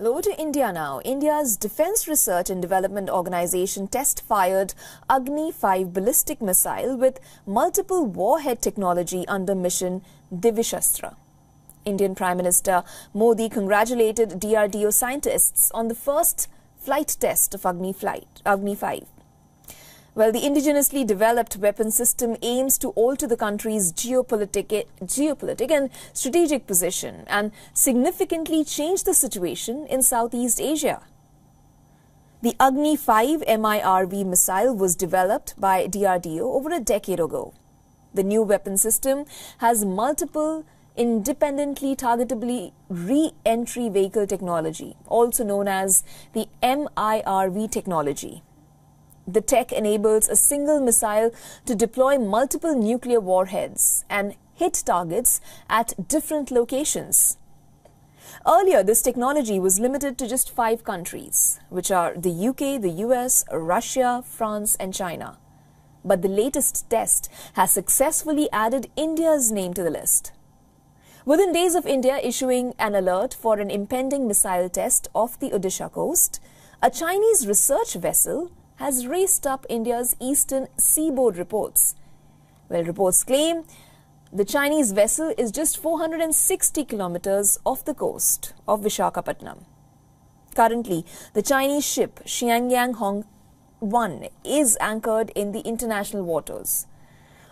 Over to India now. India's Defence Research and Development Organization test fired Agni 5 ballistic missile with multiple warhead technology under mission Divyastra. Indian Prime Minister Modi congratulated DRDO scientists on the first flight test of Agni, flight, Agni 5. Well, the indigenously developed weapon system aims to alter the country's geopolitic, geopolitic and strategic position and significantly change the situation in Southeast Asia. The Agni 5 MIRV missile was developed by DRDO over a decade ago. The new weapon system has multiple independently targetably re-entry vehicle technology, also known as the MIRV technology. The tech enables a single missile to deploy multiple nuclear warheads and hit targets at different locations. Earlier, this technology was limited to just five countries, which are the UK, the US, Russia, France, and China. But the latest test has successfully added India's name to the list. Within days of India issuing an alert for an impending missile test off the Odisha coast, a Chinese research vessel has raced up India's eastern seaboard reports. Well, reports claim the Chinese vessel is just 460 kilometers off the coast of Vishakhapatnam. Currently, the Chinese ship Xiangyang Hong 1 is anchored in the international waters.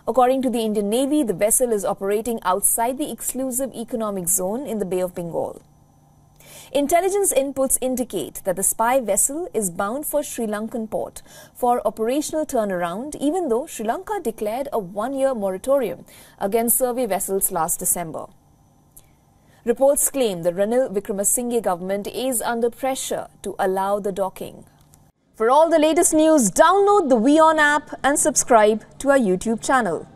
According to the Indian Navy, the vessel is operating outside the exclusive economic zone in the Bay of Bengal. Intelligence inputs indicate that the spy vessel is bound for Sri Lankan port for operational turnaround, even though Sri Lanka declared a one year moratorium against survey vessels last December. Reports claim the Ranil Wickremesinghe government is under pressure to allow the docking. For all the latest news, download the WION app and subscribe to our YouTube channel.